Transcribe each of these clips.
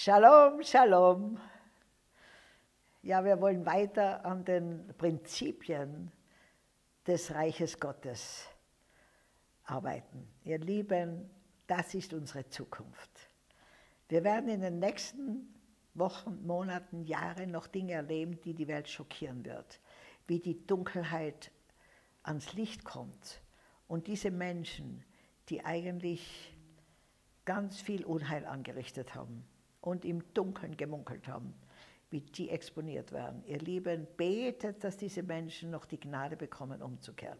Shalom, Shalom. Ja, wir wollen weiter an den Prinzipien des Reiches Gottes arbeiten. Ihr Lieben, das ist unsere Zukunft. Wir werden in den nächsten Wochen, Monaten, Jahren noch Dinge erleben, die die Welt schockieren wird. Wie die Dunkelheit ans Licht kommt und diese Menschen, die eigentlich ganz viel Unheil angerichtet haben und im Dunkeln gemunkelt haben, wie die exponiert werden. Ihr Lieben, betet, dass diese Menschen noch die Gnade bekommen, umzukehren.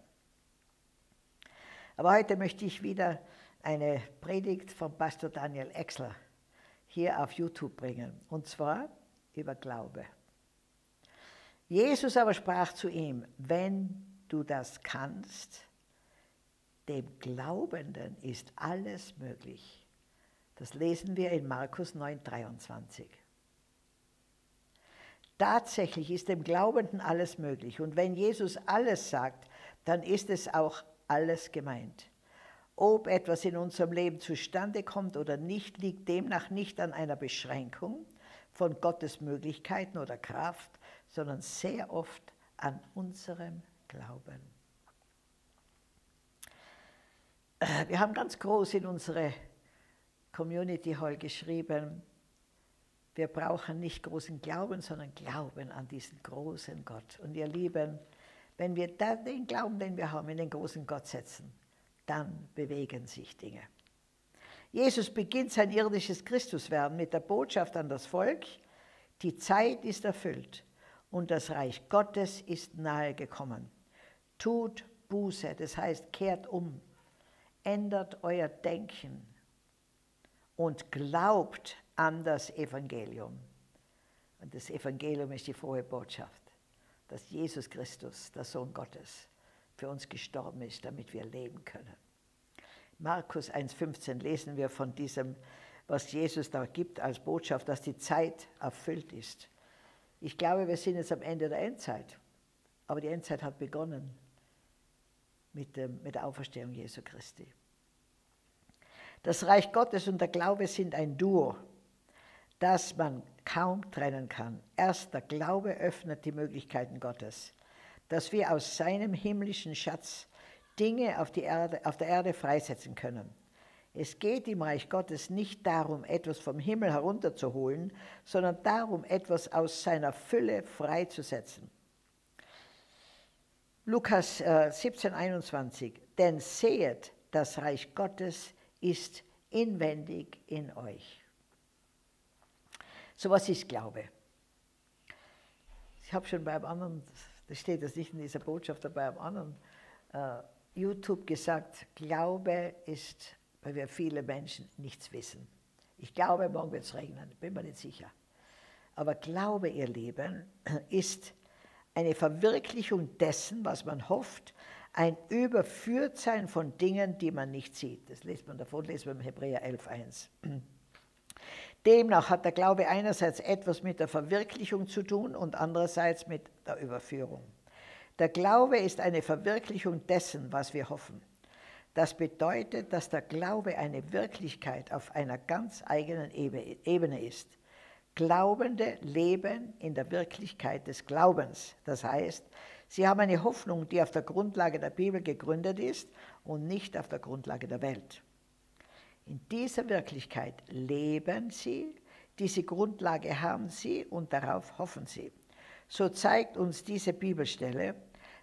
Aber heute möchte ich wieder eine Predigt von Pastor Daniel Exler hier auf YouTube bringen, und zwar über Glaube. Jesus aber sprach zu ihm, wenn du das kannst, dem Glaubenden ist alles möglich. Das lesen wir in Markus 9, 23. Tatsächlich ist dem Glaubenden alles möglich. Und wenn Jesus alles sagt, dann ist es auch alles gemeint. Ob etwas in unserem Leben zustande kommt oder nicht, liegt demnach nicht an einer Beschränkung von Gottes Möglichkeiten oder Kraft, sondern sehr oft an unserem Glauben. Wir haben ganz groß in unsere Community Hall geschrieben, wir brauchen nicht großen Glauben, sondern Glauben an diesen großen Gott. Und ihr Lieben, wenn wir den Glauben, den wir haben, in den großen Gott setzen, dann bewegen sich Dinge. Jesus beginnt sein irdisches Christuswerden mit der Botschaft an das Volk, die Zeit ist erfüllt und das Reich Gottes ist nahe gekommen. Tut Buße, das heißt kehrt um, ändert euer Denken und glaubt an das Evangelium. Und das Evangelium ist die frohe Botschaft, dass Jesus Christus, der Sohn Gottes, für uns gestorben ist, damit wir leben können. Markus 1.15 lesen wir von diesem, was Jesus da gibt als Botschaft, dass die Zeit erfüllt ist. Ich glaube, wir sind jetzt am Ende der Endzeit, aber die Endzeit hat begonnen mit, dem, mit der Auferstehung Jesu Christi. Das Reich Gottes und der Glaube sind ein Duo das man kaum trennen kann. Erst der Glaube öffnet die Möglichkeiten Gottes, dass wir aus seinem himmlischen Schatz Dinge auf, Erde, auf der Erde freisetzen können. Es geht im Reich Gottes nicht darum, etwas vom Himmel herunterzuholen, sondern darum, etwas aus seiner Fülle freizusetzen. Lukas äh, 17, 21. Denn sehet, das Reich Gottes ist inwendig in euch. So was ist Glaube. Ich habe schon bei einem anderen, das steht das nicht in dieser Botschaft, aber bei einem anderen uh, YouTube gesagt, Glaube ist, weil wir viele Menschen nichts wissen. Ich glaube, morgen wird es regnen, bin mir nicht sicher. Aber Glaube, ihr Leben, ist eine Verwirklichung dessen, was man hofft, ein Überführtsein von Dingen, die man nicht sieht. Das lest man davon, lesen wir im Hebräer 11.1. Demnach hat der Glaube einerseits etwas mit der Verwirklichung zu tun und andererseits mit der Überführung. Der Glaube ist eine Verwirklichung dessen, was wir hoffen. Das bedeutet, dass der Glaube eine Wirklichkeit auf einer ganz eigenen Ebene ist. Glaubende leben in der Wirklichkeit des Glaubens. Das heißt, sie haben eine Hoffnung, die auf der Grundlage der Bibel gegründet ist und nicht auf der Grundlage der Welt. In dieser Wirklichkeit leben sie, diese Grundlage haben sie und darauf hoffen sie. So zeigt uns diese Bibelstelle,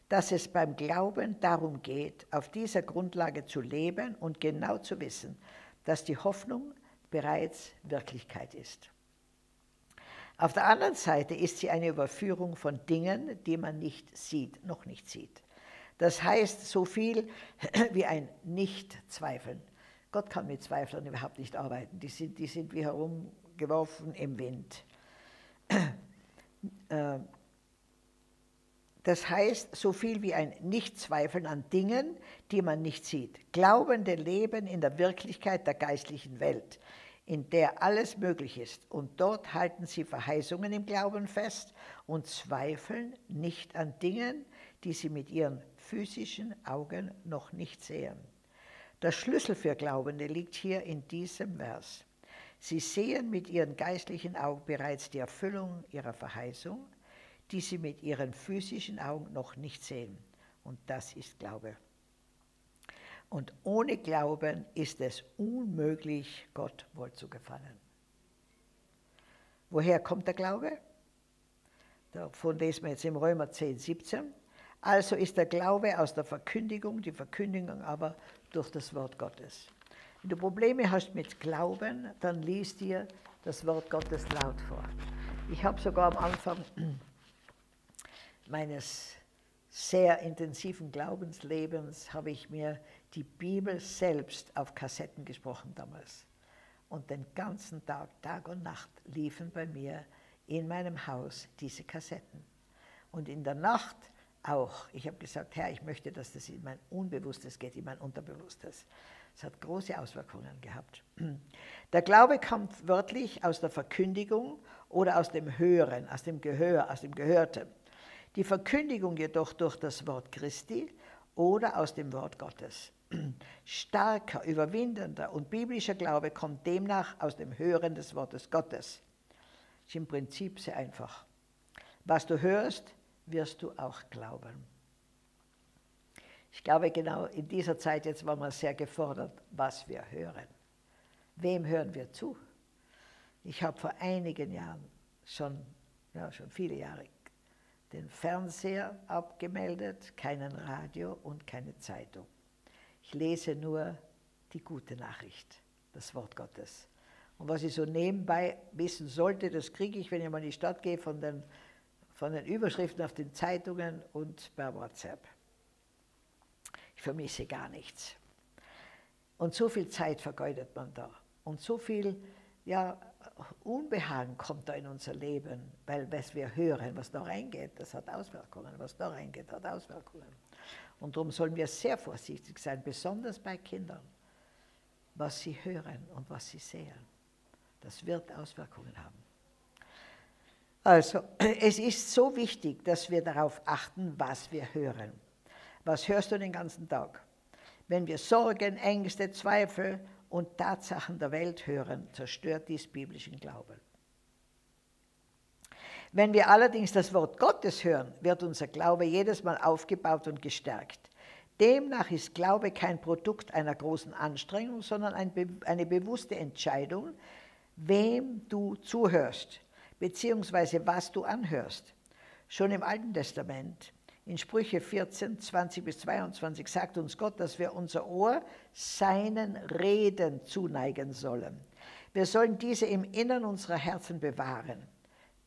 dass es beim Glauben darum geht, auf dieser Grundlage zu leben und genau zu wissen, dass die Hoffnung bereits Wirklichkeit ist. Auf der anderen Seite ist sie eine Überführung von Dingen, die man nicht sieht, noch nicht sieht. Das heißt so viel wie ein Nicht-Zweifeln. Gott kann mit Zweiflern überhaupt nicht arbeiten. Die sind, die sind wie herumgeworfen im Wind. Äh, das heißt, so viel wie ein Nichtzweifeln an Dingen, die man nicht sieht. Glaubende leben in der Wirklichkeit der geistlichen Welt, in der alles möglich ist. Und dort halten sie Verheißungen im Glauben fest und zweifeln nicht an Dingen, die sie mit ihren physischen Augen noch nicht sehen. Der Schlüssel für Glaubende liegt hier in diesem Vers. Sie sehen mit ihren geistlichen Augen bereits die Erfüllung ihrer Verheißung, die sie mit ihren physischen Augen noch nicht sehen. Und das ist Glaube. Und ohne Glauben ist es unmöglich, Gott wohl zu gefallen. Woher kommt der Glaube? Davon lesen wir jetzt im Römer 10, 17. Also ist der Glaube aus der Verkündigung, die Verkündigung aber durch das Wort Gottes. Wenn du Probleme hast mit Glauben, dann liest dir das Wort Gottes laut vor. Ich habe sogar am Anfang meines sehr intensiven Glaubenslebens habe ich mir die Bibel selbst auf Kassetten gesprochen damals. Und den ganzen Tag, Tag und Nacht liefen bei mir in meinem Haus diese Kassetten. Und in der Nacht auch. Ich habe gesagt, Herr, ich möchte, dass das in mein Unbewusstes geht, in mein Unterbewusstes. Es hat große Auswirkungen gehabt. Der Glaube kommt wörtlich aus der Verkündigung oder aus dem Hören, aus dem Gehör, aus dem Gehörten. Die Verkündigung jedoch durch das Wort Christi oder aus dem Wort Gottes. Starker, überwindender und biblischer Glaube kommt demnach aus dem Hören des Wortes Gottes. Das ist im Prinzip sehr einfach. Was du hörst, wirst du auch glauben. Ich glaube, genau in dieser Zeit jetzt war man sehr gefordert, was wir hören. Wem hören wir zu? Ich habe vor einigen Jahren, schon, ja, schon viele Jahre, den Fernseher abgemeldet, keinen Radio und keine Zeitung. Ich lese nur die gute Nachricht, das Wort Gottes. Und was ich so nebenbei wissen sollte, das kriege ich, wenn ich mal in die Stadt gehe, von den, von den Überschriften auf den Zeitungen und per WhatsApp. Ich vermisse gar nichts. Und so viel Zeit vergeudet man da. Und so viel ja, Unbehagen kommt da in unser Leben, weil was wir hören, was da reingeht, das hat Auswirkungen. Was da reingeht, hat Auswirkungen. Und darum sollen wir sehr vorsichtig sein, besonders bei Kindern, was sie hören und was sie sehen. Das wird Auswirkungen haben. Also, es ist so wichtig, dass wir darauf achten, was wir hören. Was hörst du den ganzen Tag? Wenn wir Sorgen, Ängste, Zweifel und Tatsachen der Welt hören, zerstört dies biblischen Glauben. Wenn wir allerdings das Wort Gottes hören, wird unser Glaube jedes Mal aufgebaut und gestärkt. Demnach ist Glaube kein Produkt einer großen Anstrengung, sondern eine bewusste Entscheidung, wem du zuhörst, beziehungsweise was du anhörst. Schon im Alten Testament, in Sprüche 14, 20 bis 22, sagt uns Gott, dass wir unser Ohr seinen Reden zuneigen sollen. Wir sollen diese im Innern unserer Herzen bewahren.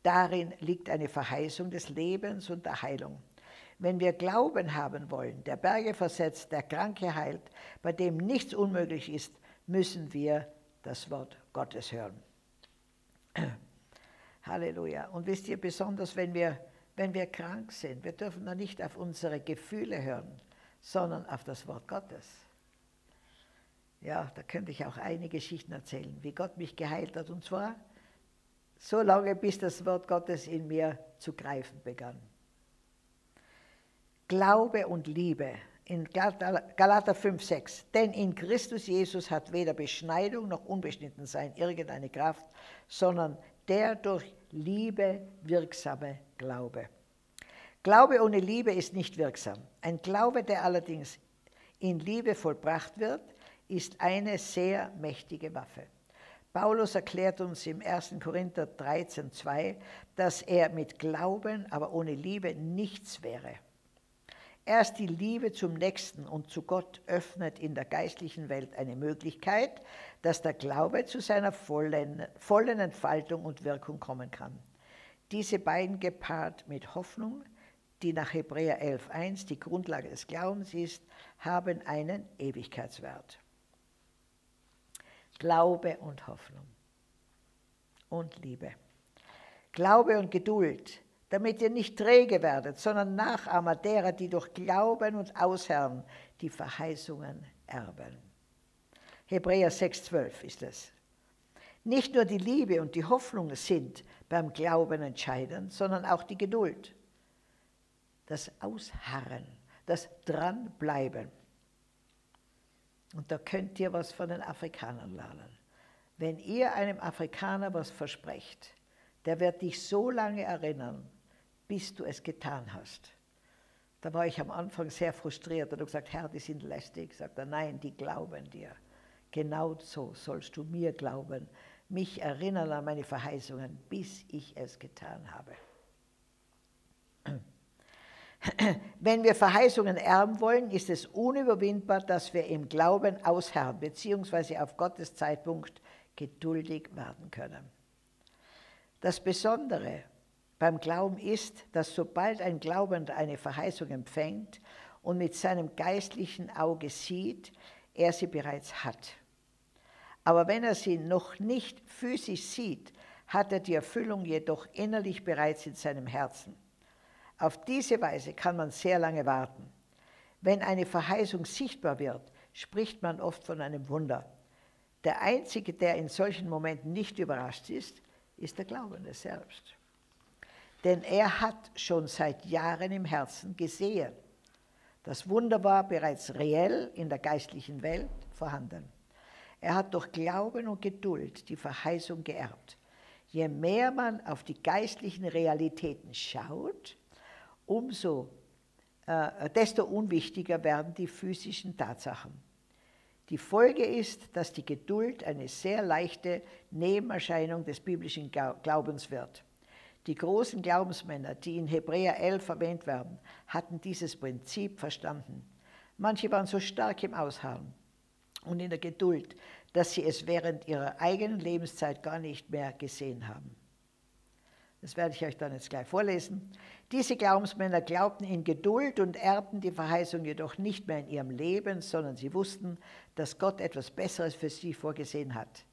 Darin liegt eine Verheißung des Lebens und der Heilung. Wenn wir Glauben haben wollen, der Berge versetzt, der Kranke heilt, bei dem nichts unmöglich ist, müssen wir das Wort Gottes hören. Halleluja. Und wisst ihr, besonders wenn wir, wenn wir krank sind, wir dürfen da nicht auf unsere Gefühle hören, sondern auf das Wort Gottes. Ja, da könnte ich auch einige Geschichten erzählen, wie Gott mich geheilt hat. Und zwar so lange, bis das Wort Gottes in mir zu greifen begann. Glaube und Liebe in Galater 5, 6. Denn in Christus Jesus hat weder Beschneidung noch Unbeschnittensein irgendeine Kraft, sondern der durch Liebe wirksame Glaube. Glaube ohne Liebe ist nicht wirksam. Ein Glaube, der allerdings in Liebe vollbracht wird, ist eine sehr mächtige Waffe. Paulus erklärt uns im 1. Korinther 13, 2, dass er mit Glauben, aber ohne Liebe nichts wäre. Erst die Liebe zum Nächsten und zu Gott öffnet in der geistlichen Welt eine Möglichkeit, dass der Glaube zu seiner vollen, vollen Entfaltung und Wirkung kommen kann. Diese beiden gepaart mit Hoffnung, die nach Hebräer 11.1 die Grundlage des Glaubens ist, haben einen Ewigkeitswert. Glaube und Hoffnung und Liebe. Glaube und Geduld, damit ihr nicht träge werdet, sondern Nachahmer derer, die durch Glauben und Ausherren die Verheißungen erben. Hebräer 6,12 ist es. Nicht nur die Liebe und die Hoffnung sind beim Glauben entscheidend, sondern auch die Geduld, das Ausharren, das Dranbleiben. Und da könnt ihr was von den Afrikanern lernen. wenn ihr einem Afrikaner was versprecht, der wird dich so lange erinnern, bis du es getan hast. Da war ich am Anfang sehr frustriert und habe gesagt, Herr, die sind lästig. Sagt er, nein, die glauben dir. Genau so sollst du mir glauben, mich erinnern an meine Verheißungen, bis ich es getan habe. Wenn wir Verheißungen erben wollen, ist es unüberwindbar, dass wir im Glauben ausharren, beziehungsweise auf Gottes Zeitpunkt geduldig werden können. Das Besondere beim Glauben ist, dass sobald ein Glaubender eine Verheißung empfängt und mit seinem geistlichen Auge sieht, er sie bereits hat. Aber wenn er sie noch nicht physisch sieht, hat er die Erfüllung jedoch innerlich bereits in seinem Herzen. Auf diese Weise kann man sehr lange warten. Wenn eine Verheißung sichtbar wird, spricht man oft von einem Wunder. Der Einzige, der in solchen Momenten nicht überrascht ist, ist der Glaubende selbst. Denn er hat schon seit Jahren im Herzen gesehen. Das Wunder war bereits reell in der geistlichen Welt vorhanden. Er hat durch Glauben und Geduld die Verheißung geerbt. Je mehr man auf die geistlichen Realitäten schaut, umso äh, desto unwichtiger werden die physischen Tatsachen. Die Folge ist, dass die Geduld eine sehr leichte Nebenerscheinung des biblischen Glaubens wird. Die großen Glaubensmänner, die in Hebräer 11 erwähnt werden, hatten dieses Prinzip verstanden. Manche waren so stark im Ausharren und in der Geduld, dass sie es während ihrer eigenen Lebenszeit gar nicht mehr gesehen haben. Das werde ich euch dann jetzt gleich vorlesen. Diese Glaubensmänner glaubten in Geduld und erbten die Verheißung jedoch nicht mehr in ihrem Leben, sondern sie wussten, dass Gott etwas Besseres für sie vorgesehen hat.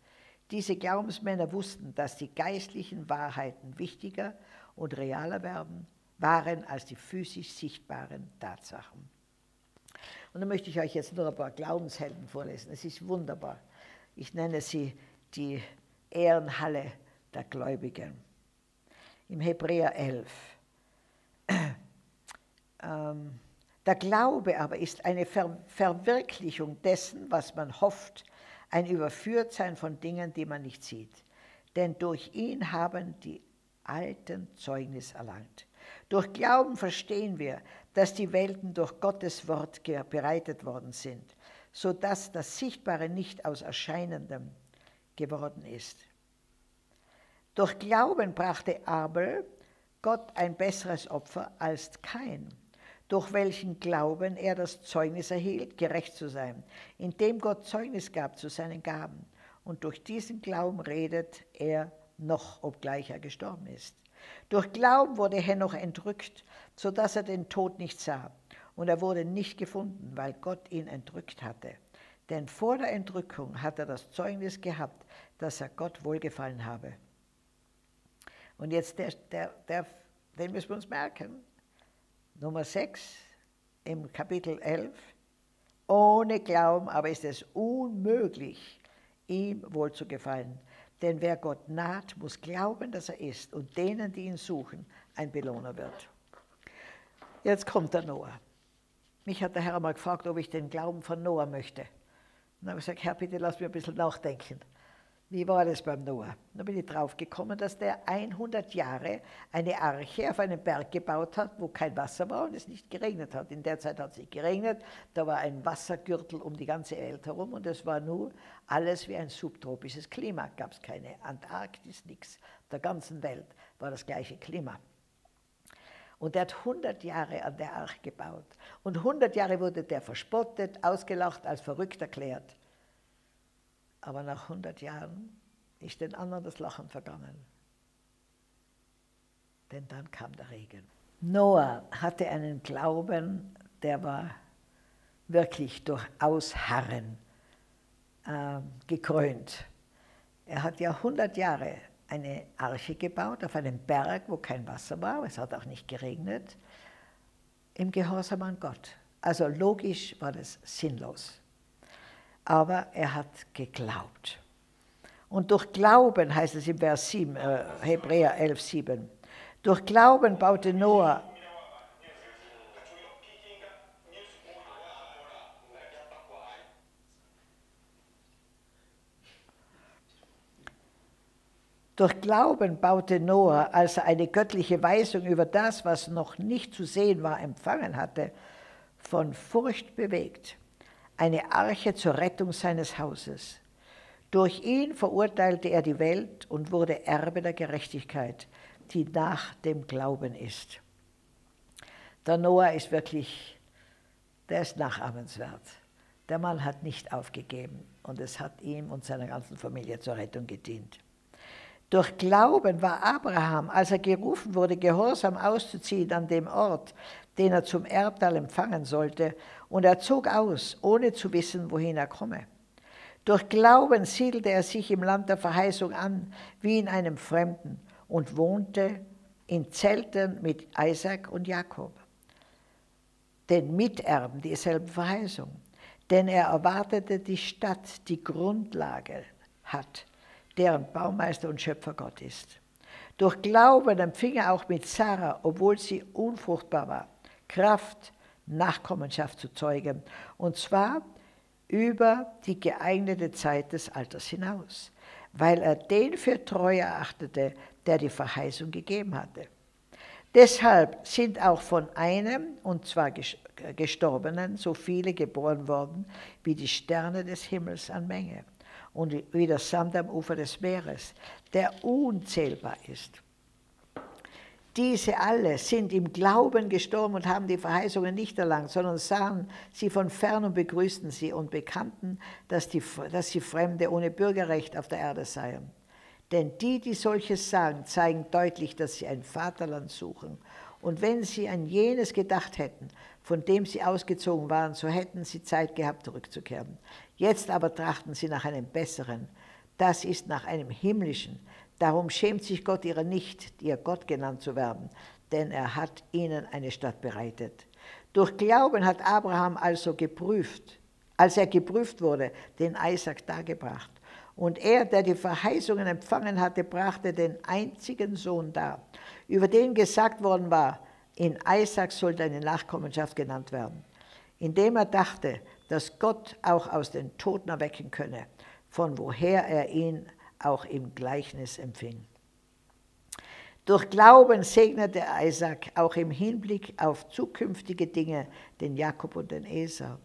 Diese Glaubensmänner wussten, dass die geistlichen Wahrheiten wichtiger und realer werden, waren als die physisch sichtbaren Tatsachen. Und dann möchte ich euch jetzt nur ein paar Glaubenshelden vorlesen. Es ist wunderbar. Ich nenne sie die Ehrenhalle der Gläubigen im Hebräer 11. Ähm, der Glaube aber ist eine Ver Verwirklichung dessen, was man hofft, ein Überführtsein von Dingen, die man nicht sieht. Denn durch ihn haben die Alten Zeugnis erlangt. Durch Glauben verstehen wir, dass die Welten durch Gottes Wort bereitet worden sind, sodass das Sichtbare nicht aus Erscheinendem geworden ist. Durch Glauben brachte Abel Gott ein besseres Opfer als Kain, durch welchen Glauben er das Zeugnis erhielt, gerecht zu sein, indem Gott Zeugnis gab zu seinen Gaben. Und durch diesen Glauben redet er noch, obgleich er gestorben ist. Durch Glauben wurde Henoch entrückt, sodass er den Tod nicht sah. Und er wurde nicht gefunden, weil Gott ihn entrückt hatte. Denn vor der Entrückung hat er das Zeugnis gehabt, dass er Gott wohlgefallen habe. Und jetzt, der, der, der, den müssen wir uns merken. Nummer 6 im Kapitel 11. Ohne Glauben aber ist es unmöglich, ihm wohl zu gefallen. Denn wer Gott naht, muss glauben, dass er ist und denen, die ihn suchen, ein Belohner wird. Jetzt kommt der Noah. Mich hat der Herr einmal gefragt, ob ich den Glauben von Noah möchte. Und dann habe ich gesagt, Herr, bitte lass mich ein bisschen nachdenken. Wie war das beim Noah? Da bin ich drauf gekommen, dass der 100 Jahre eine Arche auf einem Berg gebaut hat, wo kein Wasser war und es nicht geregnet hat. In der Zeit hat es nicht geregnet, da war ein Wassergürtel um die ganze Welt herum und es war nur alles wie ein subtropisches Klima. Gab es keine Antarktis, nichts. Der ganzen Welt war das gleiche Klima. Und er hat 100 Jahre an der Arche gebaut. Und 100 Jahre wurde der verspottet, ausgelacht, als verrückt erklärt. Aber nach 100 Jahren ist den anderen das Lachen vergangen. Denn dann kam der Regen. Noah hatte einen Glauben, der war wirklich durch Ausharren äh, gekrönt. Er hat ja 100 Jahre eine Arche gebaut auf einem Berg, wo kein Wasser war, es hat auch nicht geregnet, im Gehorsam an Gott. Also logisch war das sinnlos aber er hat geglaubt. Und durch Glauben, heißt es im Vers 7, äh, Hebräer 11, 7, durch Glauben baute Noah Durch Glauben baute Noah, als er eine göttliche Weisung über das, was noch nicht zu sehen war, empfangen hatte, von Furcht bewegt, eine Arche zur Rettung seines Hauses. Durch ihn verurteilte er die Welt und wurde Erbe der Gerechtigkeit, die nach dem Glauben ist. Der Noah ist wirklich, der ist nachahmenswert. Der Mann hat nicht aufgegeben und es hat ihm und seiner ganzen Familie zur Rettung gedient. Durch Glauben war Abraham, als er gerufen wurde, gehorsam auszuziehen an dem Ort, den er zum Erbteil empfangen sollte, und er zog aus, ohne zu wissen, wohin er komme. Durch Glauben siedelte er sich im Land der Verheißung an, wie in einem Fremden, und wohnte in Zelten mit Isaac und Jakob, den Miterben dieselben Verheißung. Denn er erwartete die Stadt, die Grundlage hat, deren Baumeister und Schöpfer Gott ist. Durch Glauben empfing er auch mit Sarah, obwohl sie unfruchtbar war, Kraft, Nachkommenschaft zu zeugen, und zwar über die geeignete Zeit des Alters hinaus, weil er den für treu erachtete, der die Verheißung gegeben hatte. Deshalb sind auch von einem, und zwar Gestorbenen, so viele geboren worden, wie die Sterne des Himmels an Menge und wie der Sand am Ufer des Meeres, der unzählbar ist. Diese alle sind im Glauben gestorben und haben die Verheißungen nicht erlangt, sondern sahen sie von fern und begrüßten sie und bekannten, dass, die, dass sie Fremde ohne Bürgerrecht auf der Erde seien. Denn die, die solches sagen, zeigen deutlich, dass sie ein Vaterland suchen. Und wenn sie an jenes gedacht hätten, von dem sie ausgezogen waren, so hätten sie Zeit gehabt, zurückzukehren. Jetzt aber trachten sie nach einem besseren. Das ist nach einem himmlischen. Darum schämt sich Gott ihrer nicht, ihr Gott genannt zu werden, denn er hat ihnen eine Stadt bereitet. Durch Glauben hat Abraham also geprüft, als er geprüft wurde, den Isaac dargebracht. Und er, der die Verheißungen empfangen hatte, brachte den einzigen Sohn dar, über den gesagt worden war, in Isaac soll deine Nachkommenschaft genannt werden, indem er dachte, dass Gott auch aus den Toten erwecken könne, von woher er ihn auch im Gleichnis empfing. Durch Glauben segnete Isaac auch im Hinblick auf zukünftige Dinge den Jakob und den Esau.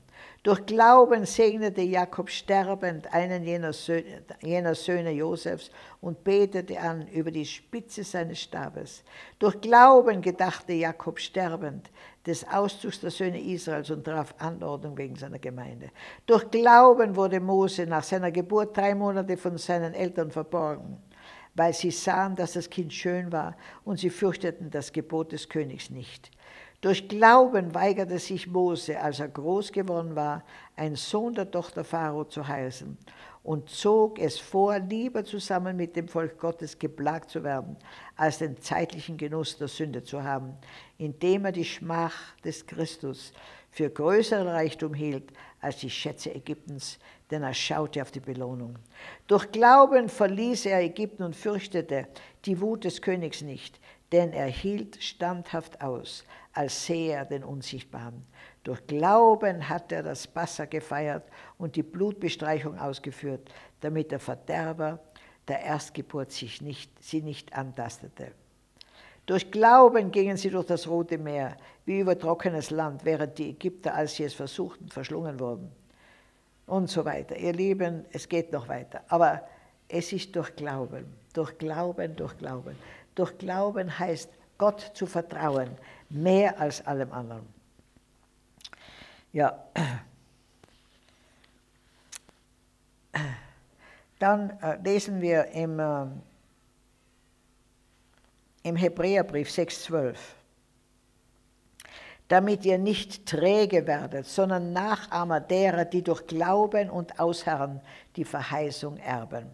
Durch Glauben segnete Jakob sterbend einen jener Söhne, jener Söhne Josefs und betete an über die Spitze seines Stabes. Durch Glauben gedachte Jakob sterbend des Auszugs der Söhne Israels und traf Anordnung wegen seiner Gemeinde. Durch Glauben wurde Mose nach seiner Geburt drei Monate von seinen Eltern verborgen, weil sie sahen, dass das Kind schön war und sie fürchteten das Gebot des Königs nicht. Durch Glauben weigerte sich Mose, als er groß geworden war, ein Sohn der Tochter Pharao zu heißen und zog es vor, lieber zusammen mit dem Volk Gottes geplagt zu werden, als den zeitlichen Genuss der Sünde zu haben, indem er die Schmach des Christus für größeren Reichtum hielt als die Schätze Ägyptens, denn er schaute auf die Belohnung. Durch Glauben verließ er Ägypten und fürchtete die Wut des Königs nicht, denn er hielt standhaft aus, als sehe er den Unsichtbaren. Durch Glauben hat er das Passa gefeiert und die Blutbestreichung ausgeführt, damit der Verderber der Erstgeburt sich nicht, sie nicht antastete. Durch Glauben gingen sie durch das Rote Meer, wie über trockenes Land, während die Ägypter, als sie es versuchten, verschlungen wurden. Und so weiter. Ihr Lieben, es geht noch weiter. Aber es ist durch Glauben, durch Glauben, durch Glauben. Durch Glauben heißt, Gott zu vertrauen, mehr als allem anderen. Ja. Dann äh, lesen wir im, äh, im Hebräerbrief 6,12. Damit ihr nicht träge werdet, sondern Nachahmer derer, die durch Glauben und Ausharren die Verheißung erben.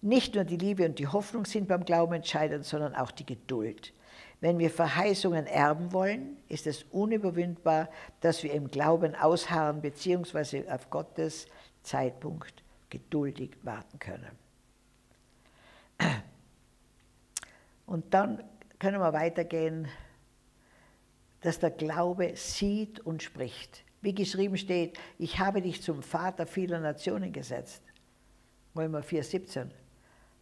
Nicht nur die Liebe und die Hoffnung sind beim Glauben entscheidend, sondern auch die Geduld. Wenn wir Verheißungen erben wollen, ist es unüberwindbar, dass wir im Glauben ausharren bzw. auf Gottes Zeitpunkt geduldig warten können. Und dann können wir weitergehen, dass der Glaube sieht und spricht. Wie geschrieben steht, ich habe dich zum Vater vieler Nationen gesetzt. Römer 4,17.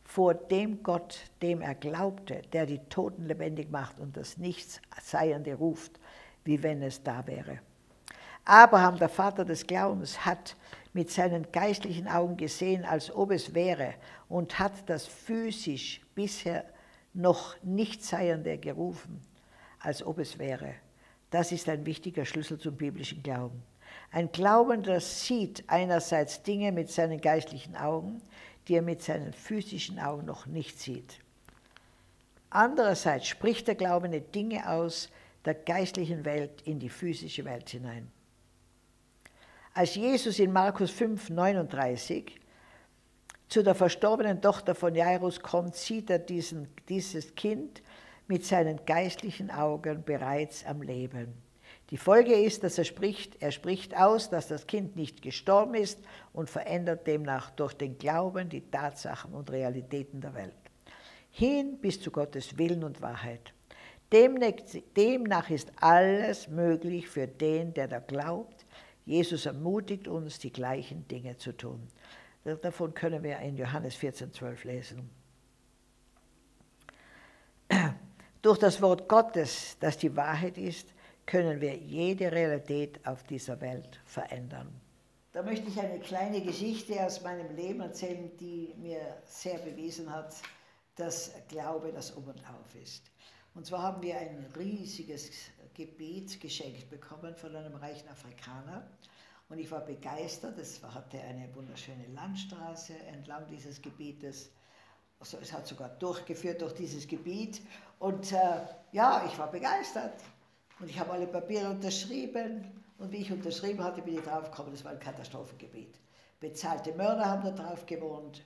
Vor dem Gott, dem er glaubte, der die Toten lebendig macht und das Nichtsseiende ruft, wie wenn es da wäre. Abraham, der Vater des Glaubens, hat mit seinen geistlichen Augen gesehen, als ob es wäre, und hat das physisch bisher noch Nichtseiende gerufen, als ob es wäre. Das ist ein wichtiger Schlüssel zum biblischen Glauben. Ein Glaubender sieht einerseits Dinge mit seinen geistlichen Augen, die er mit seinen physischen Augen noch nicht sieht. Andererseits spricht der Glaubende Dinge aus der geistlichen Welt in die physische Welt hinein. Als Jesus in Markus 5, 39 zu der verstorbenen Tochter von Jairus kommt, sieht er diesen, dieses Kind mit seinen geistlichen Augen bereits am Leben. Die Folge ist, dass er spricht, er spricht aus, dass das Kind nicht gestorben ist und verändert demnach durch den Glauben die Tatsachen und Realitäten der Welt. Hin bis zu Gottes Willen und Wahrheit. Demnach ist alles möglich für den, der da glaubt. Jesus ermutigt uns, die gleichen Dinge zu tun. Davon können wir in Johannes 14, 12 lesen. Durch das Wort Gottes, das die Wahrheit ist, können wir jede Realität auf dieser Welt verändern. Da möchte ich eine kleine Geschichte aus meinem Leben erzählen, die mir sehr bewiesen hat, dass Glaube das Um und Auf ist. Und zwar haben wir ein riesiges Gebiet geschenkt bekommen von einem reichen Afrikaner. Und ich war begeistert. Es hatte eine wunderschöne Landstraße entlang dieses Gebietes. Also es hat sogar durchgeführt durch dieses Gebiet. Und äh, ja, ich war begeistert. Und ich habe alle Papiere unterschrieben. Und wie ich unterschrieben hatte, bin ich draufgekommen, das war ein Katastrophengebiet. Bezahlte Mörder haben da drauf gewohnt,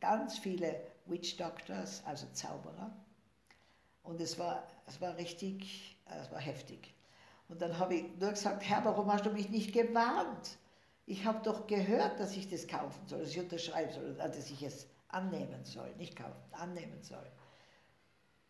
ganz viele Witch Doctors, also Zauberer. Und es war, es war richtig, es war heftig. Und dann habe ich nur gesagt, Herr, warum hast du mich nicht gewarnt? Ich habe doch gehört, dass ich das kaufen soll, dass ich unterschreiben soll, dass ich es annehmen soll, nicht kaufen, annehmen soll.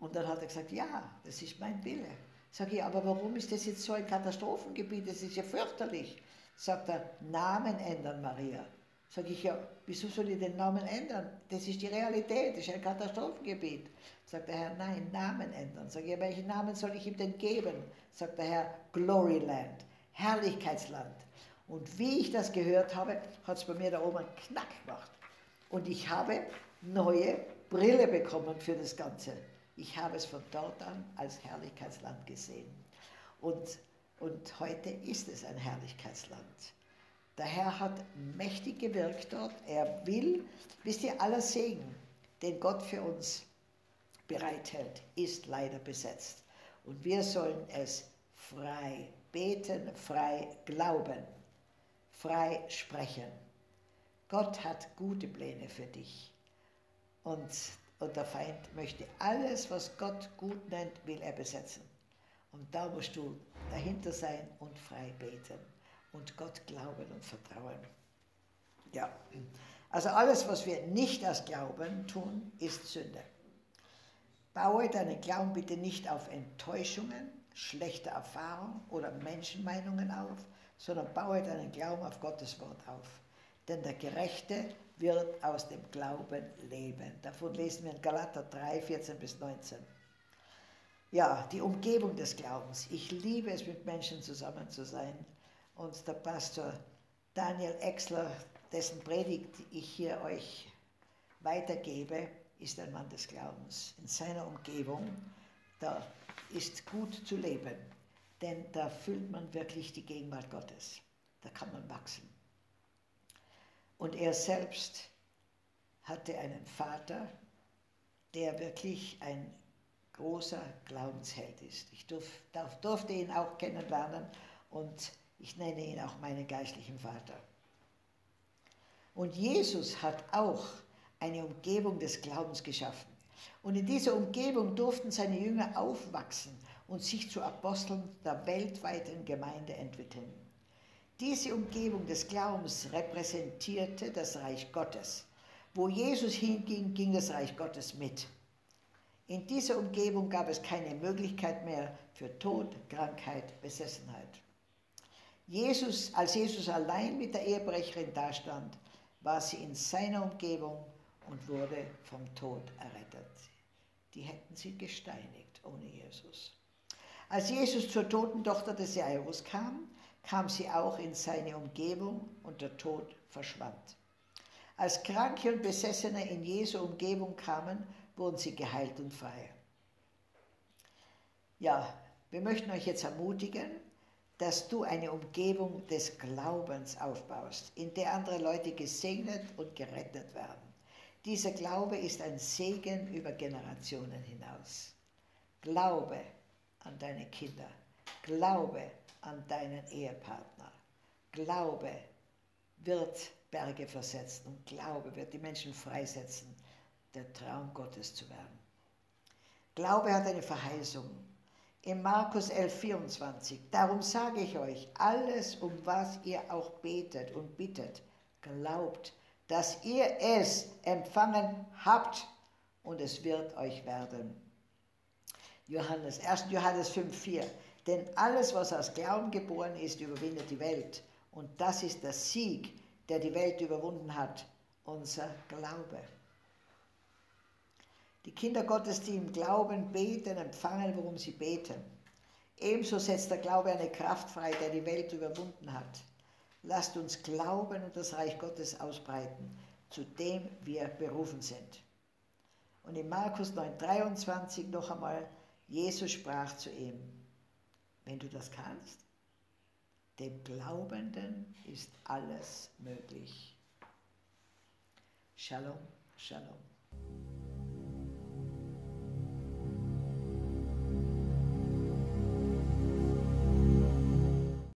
Und dann hat er gesagt, ja, das ist mein Wille. Sag ich, aber warum ist das jetzt so ein Katastrophengebiet? Das ist ja fürchterlich. Sagt er, Namen ändern, Maria. Sag ich, ja, wieso soll ich den Namen ändern? Das ist die Realität, das ist ein Katastrophengebiet. Sagt der Herr, nein, Namen ändern. Sag ich, ja, welchen Namen soll ich ihm denn geben? Sagt der Herr, Gloryland, Herrlichkeitsland. Und wie ich das gehört habe, hat es bei mir da oben einen Knack gemacht. Und ich habe neue Brille bekommen für das Ganze. Ich habe es von dort an als Herrlichkeitsland gesehen. Und, und heute ist es ein Herrlichkeitsland. Der Herr hat mächtig gewirkt dort. Er will, wisst ihr, aller Segen, den Gott für uns bereithält, ist leider besetzt. Und wir sollen es frei beten, frei glauben, frei sprechen. Gott hat gute Pläne für dich. Und und der Feind möchte alles, was Gott gut nennt, will er besetzen. Und da musst du dahinter sein und frei beten und Gott glauben und vertrauen. Ja, also alles, was wir nicht aus Glauben tun, ist Sünde. Baue deinen Glauben bitte nicht auf Enttäuschungen, schlechte Erfahrungen oder Menschenmeinungen auf, sondern baue deinen Glauben auf Gottes Wort auf. Denn der Gerechte wird aus dem Glauben leben. Davon lesen wir in Galater 3, 14 bis 19. Ja, die Umgebung des Glaubens. Ich liebe es, mit Menschen zusammen zu sein. Und der Pastor Daniel Exler, dessen Predigt ich hier euch weitergebe, ist ein Mann des Glaubens. In seiner Umgebung, da ist gut zu leben, denn da fühlt man wirklich die Gegenwart Gottes. Da kann man wachsen. Und er selbst hatte einen Vater, der wirklich ein großer Glaubensheld ist. Ich durf, darf, durfte ihn auch kennenlernen und ich nenne ihn auch meinen geistlichen Vater. Und Jesus hat auch eine Umgebung des Glaubens geschaffen. Und in dieser Umgebung durften seine Jünger aufwachsen und sich zu Aposteln der weltweiten Gemeinde entwickeln. Diese Umgebung des Glaubens repräsentierte das Reich Gottes. Wo Jesus hinging, ging das Reich Gottes mit. In dieser Umgebung gab es keine Möglichkeit mehr für Tod, Krankheit, Besessenheit. Jesus, als Jesus allein mit der Ehebrecherin dastand, war sie in seiner Umgebung und wurde vom Tod errettet. Die hätten sie gesteinigt ohne Jesus. Als Jesus zur toten Tochter des Jairus kam, kam sie auch in seine Umgebung und der Tod verschwand. Als Kranke und Besessene in Jesu Umgebung kamen, wurden sie geheilt und frei. Ja, wir möchten euch jetzt ermutigen, dass du eine Umgebung des Glaubens aufbaust, in der andere Leute gesegnet und gerettet werden. Dieser Glaube ist ein Segen über Generationen hinaus. Glaube an deine Kinder, Glaube an deinen Ehepartner, Glaube wird Berge versetzen und Glaube wird die Menschen freisetzen, der Traum Gottes zu werden. Glaube hat eine Verheißung in Markus 11, 24. Darum sage ich euch, alles, um was ihr auch betet und bittet, glaubt, dass ihr es empfangen habt und es wird euch werden. Johannes, 1. Johannes 5, 4. Denn alles, was aus Glauben geboren ist, überwindet die Welt. Und das ist der Sieg, der die Welt überwunden hat, unser Glaube. Die Kinder Gottes, die im Glauben beten, empfangen, worum sie beten. Ebenso setzt der Glaube eine Kraft frei, der die Welt überwunden hat. Lasst uns glauben und das Reich Gottes ausbreiten, zu dem wir berufen sind. Und in Markus 9,23 noch einmal, Jesus sprach zu ihm, wenn du das kannst, dem Glaubenden ist alles möglich. Shalom, Shalom.